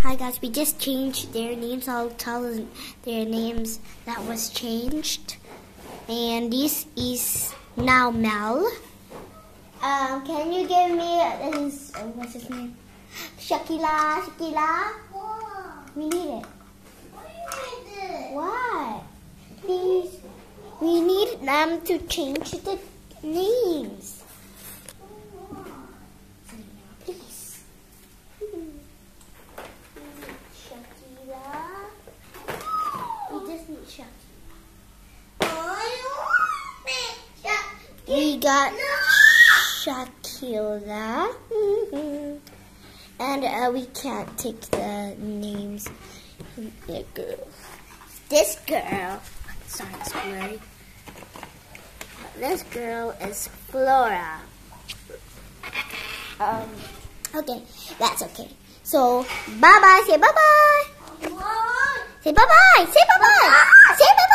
Hi guys, we just changed their names. I'll tell their names that was changed. And this is now Mel. Um, can you give me his uh, what's his name? Shakila, Shakila. We need it. What? Please. We need them to change the names. Please. Shakira. We just need Shakira. We got Shakira. Mhm. And uh, we can't take the names the girl. This girl, sorry, it's blurry. This girl is Flora. Um, okay, that's okay. So, bye bye. Say bye bye. Say bye bye. Say bye bye. Say bye セブ